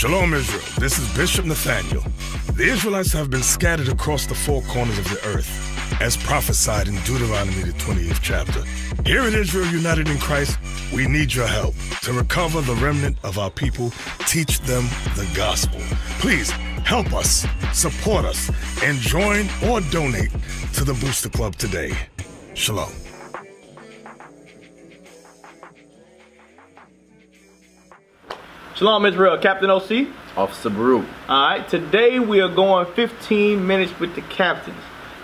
Shalom, Israel. This is Bishop Nathaniel. The Israelites have been scattered across the four corners of the earth, as prophesied in Deuteronomy, the 20th chapter. Here in Israel, united in Christ, we need your help to recover the remnant of our people, teach them the gospel. Please help us, support us, and join or donate to the Booster Club today. Shalom. Shalom Israel, Captain OC. Officer Baruch. Alright, today we are going 15 minutes with the captains.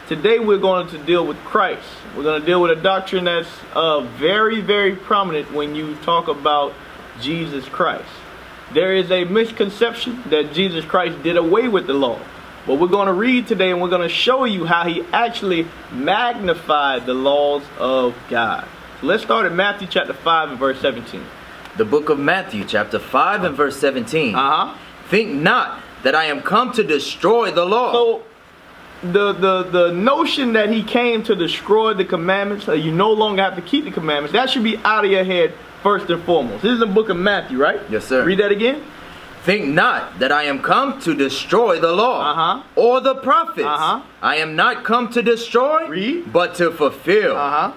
Today we're going to deal with Christ. We're going to deal with a doctrine that's uh, very, very prominent when you talk about Jesus Christ. There is a misconception that Jesus Christ did away with the law. But we're going to read today and we're going to show you how he actually magnified the laws of God. So let's start at Matthew chapter 5 and verse 17 the book of Matthew, chapter 5 and verse 17. Uh-huh. Think not that I am come to destroy the law. So the the the notion that he came to destroy the commandments, that you no longer have to keep the commandments, that should be out of your head first and foremost. This is the book of Matthew, right? Yes, sir. Read that again. Think not that I am come to destroy the law uh-huh. or the prophets. Uh-huh. I am not come to destroy, Read. but to fulfill. Uh-huh.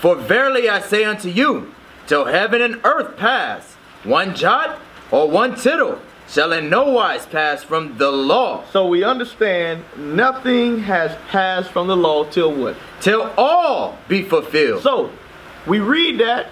For verily I say unto you, till heaven and earth pass, one jot or one tittle shall in no wise pass from the law. So we understand nothing has passed from the law till what? Till all be fulfilled. So we read that,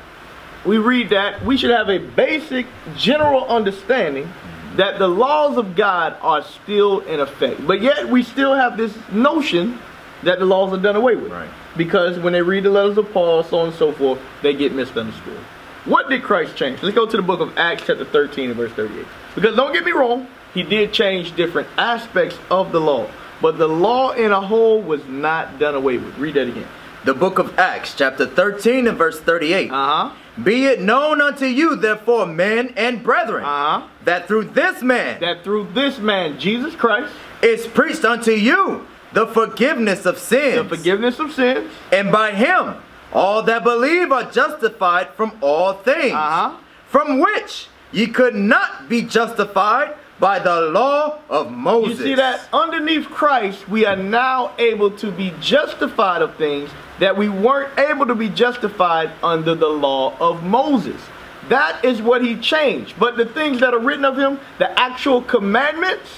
we read that, we should have a basic general understanding that the laws of God are still in effect. But yet we still have this notion that the laws are done away with. Right. Because when they read the letters of Paul, so on and so forth, they get misunderstood. What did Christ change? Let's go to the book of Acts chapter 13 and verse 38. Because don't get me wrong, he did change different aspects of the law. But the law in a whole was not done away with. Read that again. The book of Acts chapter 13 and verse 38. Uh-huh. Be it known unto you, therefore, men and brethren, uh-huh. that through this man, that through this man, Jesus Christ, is preached unto you the forgiveness of sins. The forgiveness of sins. And by him all that believe are justified from all things, uh-huh. from which ye could not be justified by the law of Moses. You see that underneath Christ, we are now able to be justified of things that we weren't able to be justified under the law of Moses. That is what he changed. But the things that are written of him, the actual commandments,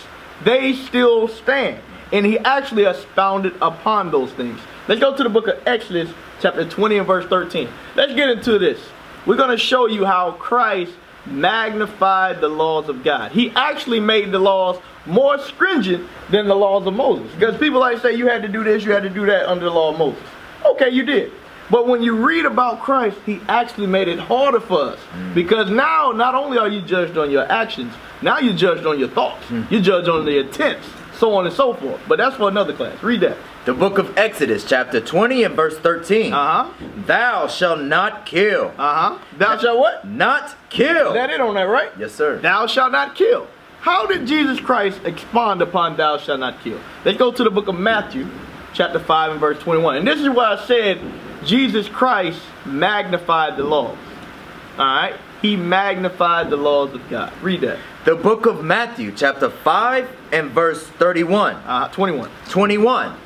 they still stand. And he actually expounded upon those things. Let's go to the book of Exodus, chapter 20 and verse 13. Let's get into this. We're going to show you how Christ magnified the laws of God. He actually made the laws more stringent than the laws of Moses. Because people like say you had to do this, you had to do that under the law of Moses. Okay, you did. But when you read about Christ, he actually made it harder for us. Mm. Because now, not only are you judged on your actions, now you're judged on your thoughts. Mm. You're judged on the intents so on and so forth. But that's for another class. Read that. The book of Exodus, chapter 20 and verse 13. Uh-huh. Thou shalt not kill. Uh-huh. Thou shalt what? Not kill. That it on that, right? Yes, sir. Thou shalt not kill. How did Jesus Christ expand upon thou shalt not kill? Let's go to the book of Matthew, chapter 5 and verse 21. And this is why I said Jesus Christ magnified the laws. All right? He magnified the laws of God. Read that. The book of Matthew, chapter 5 and verse 31. Uh, 21. 21.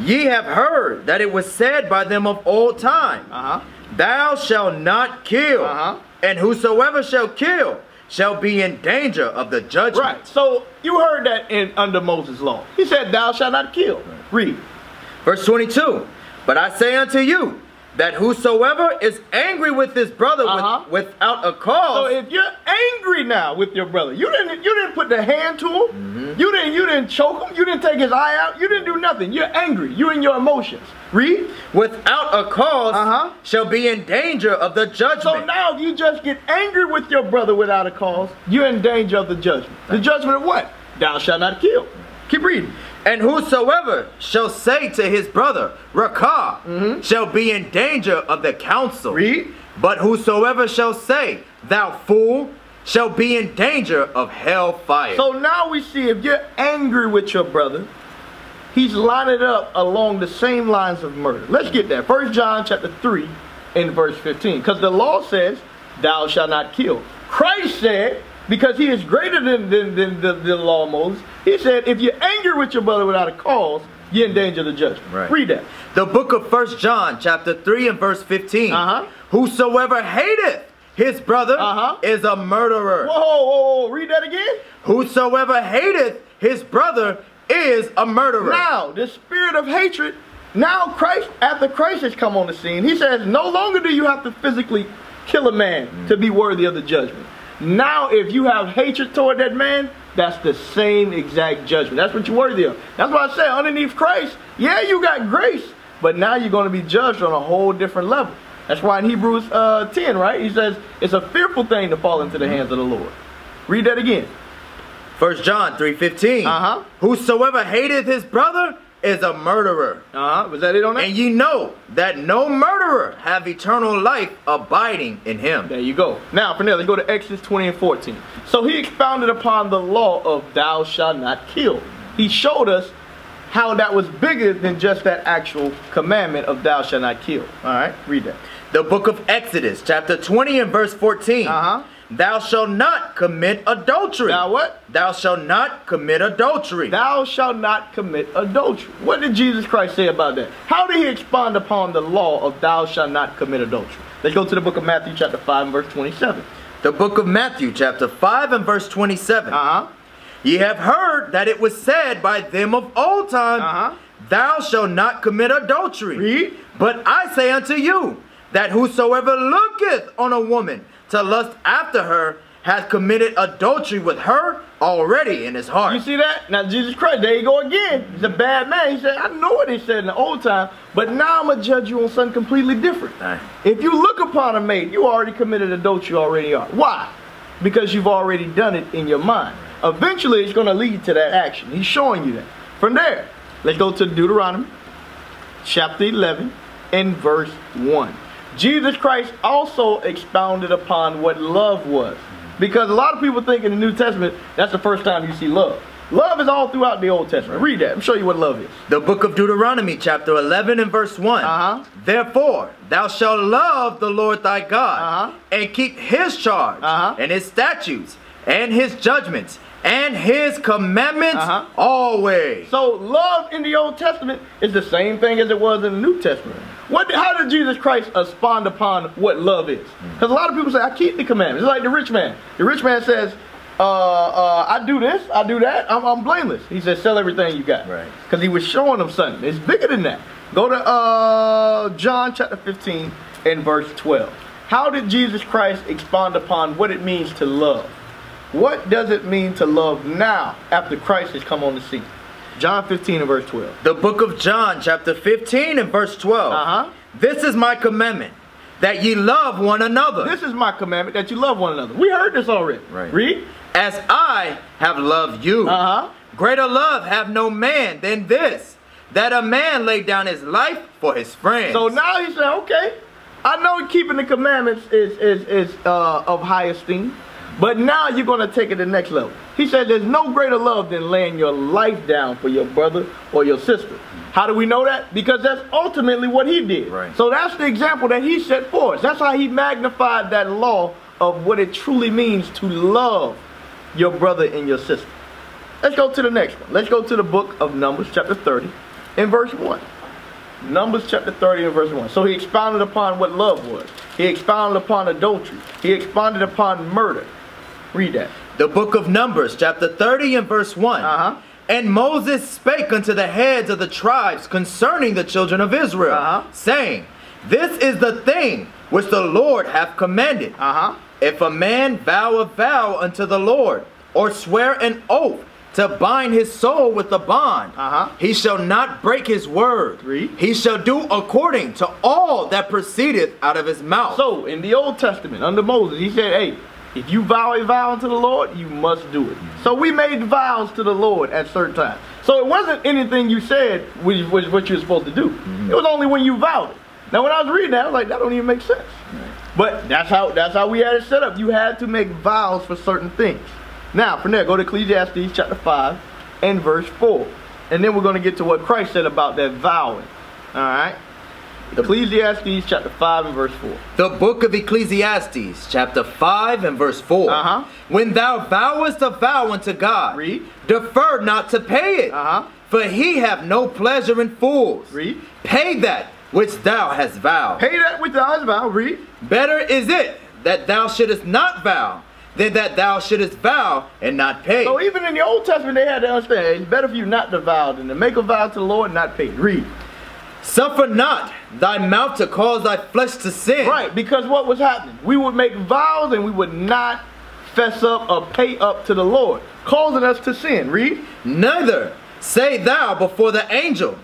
Ye have heard that it was said by them of old time, uh-huh. Thou shalt not kill, uh-huh. and whosoever shall kill shall be in danger of the judgment. Right. So you heard that in under Moses' law. He said, Thou shalt not kill. Read. Verse 22. But I say unto you, that whosoever is angry with his brother Uh-huh. without a cause. So if you're angry now with your brother, you didn't you didn't put the hand to him. Mm-hmm. You didn't you didn't choke him. You didn't take his eye out. You didn't do nothing. You're angry. You in your emotions. Read. without a because Uh-huh. shall be in danger of the judgment. So now if you just get angry with your brother without a cause, you're in danger of the judgment. The judgment of what? Thou shalt not kill. Keep reading. And whosoever shall say to his brother, Raca, mm-hmm. shall be in danger of the council. Read. But whosoever shall say, Thou fool, shall be in danger of hell fire. So now we see if you're angry with your brother, he's lining up along the same lines of murder. Let's get that. First John chapter 3 and verse 15. Because the law says, thou shalt not kill. Christ said, because he is greater than, than, than the, the law of Moses, he said, if you're angry with your brother without a cause, you're in danger of the judgment. Right. Read that. the book of First John, chapter 3 and verse 15. Uh-huh. Whosoever hateth his brother Uh-huh. is a murderer. Whoa, whoa, whoa, read that again. Whosoever hateth his brother is a murderer. Now, the spirit of hatred, now Christ, after Christ has come on the scene, he says, no longer do you have to physically kill a man to be worthy of the judgment. Now, if you have hatred toward that man, that's the same exact judgment. That's what you're worthy of. That's why I say, underneath Christ, yeah, you got grace, but now you're going to be judged on a whole different level. That's why in Hebrews uh, 10, right, he says, it's a fearful thing to fall into the hands of the Lord. Read that again. First John 3.15. Uh-huh. Whosoever hateth his brother is a murderer. Uh huh. Was that it on that? And you know that no murderer have eternal life abiding in him. There you go. Now, for there, let's go to Exodus 20 and 14. So he expounded upon the law of thou shalt not kill. He showed us how that was bigger than just that actual commandment of thou shalt not kill. All right, read that. The book of Exodus, chapter 20 and verse 14. Uh-huh. Thou shalt not commit adultery. Now what? Thou shalt not commit adultery. Thou shalt not commit adultery. What did Jesus Christ say about that? How did he expound upon the law of thou shalt not commit adultery? Let's go to the book of Matthew, chapter 5, and verse 27. the book of Matthew, chapter 5 and verse 27. Uh huh. Ye have heard that it was said by them of old time, Uh-huh. Thou shalt not commit adultery. Read. But I say unto you, that whosoever looketh on a woman to lust after her has committed adultery with her already in his heart. You see that? Now Jesus Christ, there you go again. He's a bad man. He said, I know what he said in the old time, but now I'm gonna judge you on something completely different. If you look upon a maid, you already committed adultery you already are. Why? Because you've already done it in your mind. Eventually it's gonna lead to that action. He's showing you that. From there, let's go to Deuteronomy chapter 11 and verse 1. Jesus Christ also expounded upon what love was. Because a lot of people think in the New Testament, that's the first time you see love. Love is all throughout the Old Testament. Read that. I'm show you what love is. The book of Deuteronomy, chapter 11 and verse one Uh-huh. Therefore, thou shalt love the Lord thy God, Uh-huh. and keep his charge, Uh-huh. and his statutes, and his judgments, and his commandments Uh-huh. always. So love in the Old Testament is the same thing as it was in the New Testament. What? How did Jesus Christ expound upon what love is? Because a lot of people say, "I keep the commandments." It's like the rich man. The rich man says, uh, uh, "I do this, I do that. I'm, I'm blameless." He says, "Sell everything you got." Right. Because he was showing them something. It's bigger than that. Go to uh, John chapter 15 and verse 12. How did Jesus Christ expound upon what it means to love? What does it mean to love now after Christ has come on the scene? John 15 and verse 12. The book of John, chapter 15 and verse 12. Uh-huh. This is my commandment, that ye love one another. This is my commandment that you love one another. We heard this already. Right. Read. as I have loved you. Uh-huh. Greater love have no man than this, that a man lay down his life for his friends. So now he said, okay, I know keeping the commandments is is is uh, of high esteem, but now you're gonna take it to the next level. He said, there's no greater love than laying your life down for your brother or your sister. How do we know that? Because that's ultimately what he did. Right. So that's the example that he set for us. That's how he magnified that law of what it truly means to love your brother and your sister. Let's go to the next one. Let's go to the book of Numbers, chapter 30, and verse 1. Numbers chapter 30 and verse 1. So he expounded upon what love was. He expounded upon adultery. He expounded upon murder. Read that. the book of Numbers, chapter 30 and verse one Uh-huh. And Moses spake unto the heads of the tribes concerning the children of Israel, Uh-huh. saying, This is the thing which the Lord hath commanded. Uh-huh. If a man vow a vow unto the Lord, or swear an oath to bind his soul with a bond, Uh-huh. he shall not break his word. Read. He shall do according to all that proceedeth out of his mouth. So in the Old Testament, under Moses, he said, hey, if you vow a vow unto the Lord, you must do it. So we made vows to the Lord at certain times. So it wasn't anything you said which was what you were supposed to do. Mm-hmm. It was only when you vowed it. Now when I was reading that, I was like, that don't even make sense. But that's how that's how we had it set up. You had to make vows for certain things. Now, from there, go to Ecclesiastes chapter 5 and verse 4. And then we're going to get to what Christ said about that vowing. All right? Ecclesiastes chapter 5 and verse 4. The book of Ecclesiastes, chapter 5 and verse 4. Uh-huh. When thou vowest a vow unto God, Read. defer not to pay it. Uh-huh. For he have no pleasure in fools. Read. Pay that which thou hast vowed. Pay that with the eyes vow. Read. Better is it that thou shouldest not vow than that thou shouldest vow and not pay. So even in the Old Testament, they had to understand it's better for you not to vow than to make a vow to the Lord and not pay. Read. Suffer not thy mouth to cause thy flesh to sin. Right, because what was happening? We would make vows and we would not fess up or pay up to the Lord, causing us to sin. Read. Neither say thou before the angel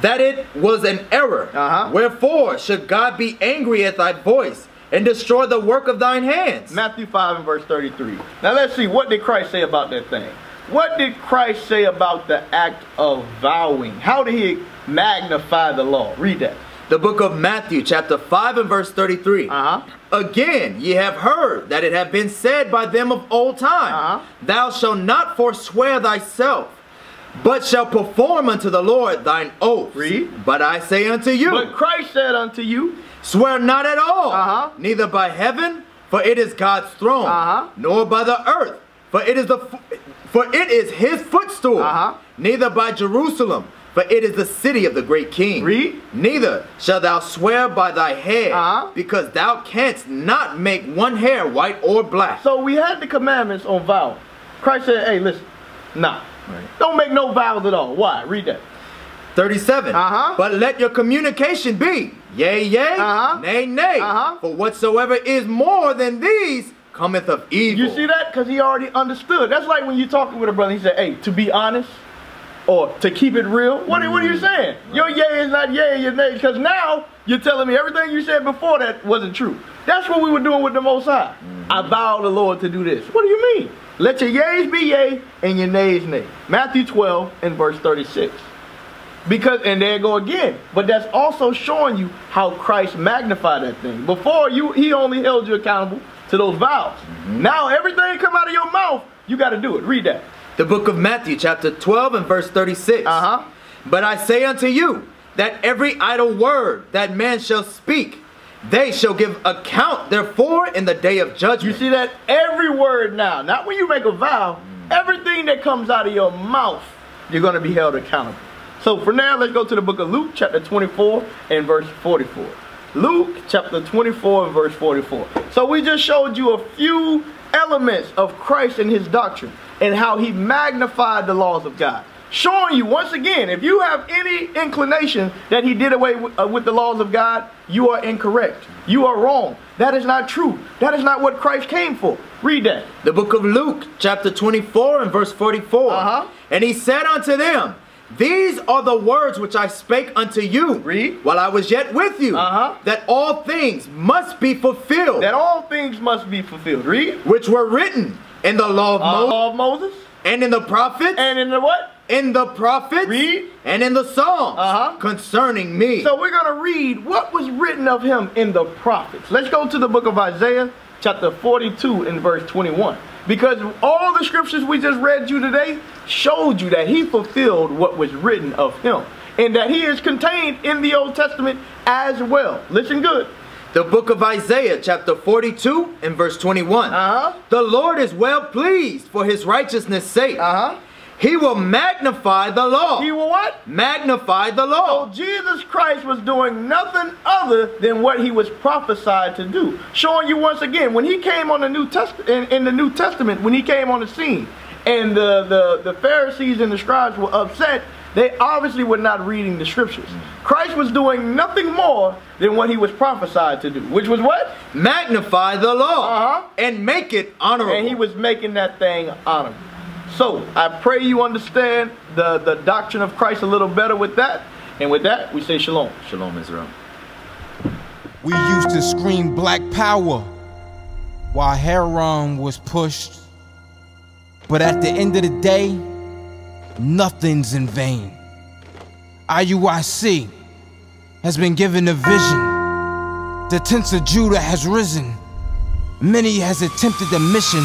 that it was an error. Uh-huh. Wherefore should God be angry at thy voice and destroy the work of thine hands? Matthew 5 and verse 33. Now let's see, what did Christ say about that thing? What did Christ say about the act of vowing? How did he magnify the law? Read that. The book of Matthew, chapter 5 and verse 33. Uh-huh. Again, ye have heard that it have been said by them of old time, Uh-huh. Thou shalt not forswear thyself, but shall perform unto the Lord thine oath. Read. But I say unto you, But Christ said unto you, Swear not at all, Uh-huh. neither by heaven, for it is God's throne, Uh-huh. nor by the earth, for it is the for it is his footstool, Uh-huh. neither by Jerusalem, for it is the city of the great king. Read. Neither shalt thou swear by thy head, Uh-huh. because thou canst not make one hair white or black. So we had the commandments on vow. Christ said, hey, listen, nah. Don't make no vows at all. Why? Read that. 37. Uh-huh. But let your communication be yea, yea, Uh-huh. nay, nay. Uh-huh. For whatsoever is more than these cometh of evil. You see that? Because he already understood. That's like when you're talking with a brother, he said, hey, to be honest, or to keep it real. What, are- what are you mm. saying? Your yay is not yay, your nay. Because now you're telling me everything you said before that wasn't true. That's what we were doing with the Most High. Mm-hmm. I vow the Lord to do this. What do you mean? Let your yays be yay and your nays nay. Matthew 12 and verse 36. Because and there go again. But that's also showing you how Christ magnified that thing. Before you he only held you accountable to those vows. Now everything come out of your mouth, you got to do it. Read that. The book of Matthew, chapter 12, and verse 36. Uh-huh. But I say unto you that every idle word that man shall speak, they shall give account therefore in the day of judgment. You see that every word now, not when you make a vow, everything that comes out of your mouth, you're going to be held accountable. So for now, let's go to the book of Luke, chapter 24 and verse 44. Luke, chapter 24 and verse 44. So we just showed you a few elements of Christ and his doctrine and how he magnified the laws of God. Showing you once again, if you have any inclination that he did away with, uh, with the laws of God, you are incorrect. You are wrong. That is not true. That is not what Christ came for. Read that. The book of Luke, chapter 24, and verse 44. Uh-huh. And he said unto them, These are the words which I spake unto you Read. while I was yet with you, Uh-huh. that all things must be fulfilled, That all things must be fulfilled. Read. which were written in the law of Uh, Moses law of Moses. and in the prophets And in the what? in the prophets Read. and in the Psalms Uh-huh. concerning me. So we're going to read what was written of him in the prophets. Let's go to the book of Isaiah, chapter 42 and verse 21. Because all the scriptures we just read you today showed you that he fulfilled what was written of him. And that he is contained in the Old Testament as well. Listen good. the book of Isaiah, chapter 42 and verse 21. Uh-huh. The Lord is well pleased for his righteousness' sake. Uh-huh. He will magnify the law. He will what? magnify the So law. Jesus Christ was doing nothing other than what he was prophesied to do. Showing you once again, when he came on the New Testament, in, in the New Testament, when he came on the scene, and the, the, the Pharisees and the scribes were upset they obviously were not reading the scriptures. Christ was doing nothing more than what he was prophesied to do, which was what? Magnify the law Uh-huh. and make it honorable. And he was making that thing honorable. So I pray you understand the, the doctrine of Christ a little better with that. And with that, we say shalom. Shalom Israel. We used to scream black power while Heron was pushed. But at the end of the day, nothing's in vain. IUIC has been given a vision. The tents of Judah has risen. Many has attempted the mission,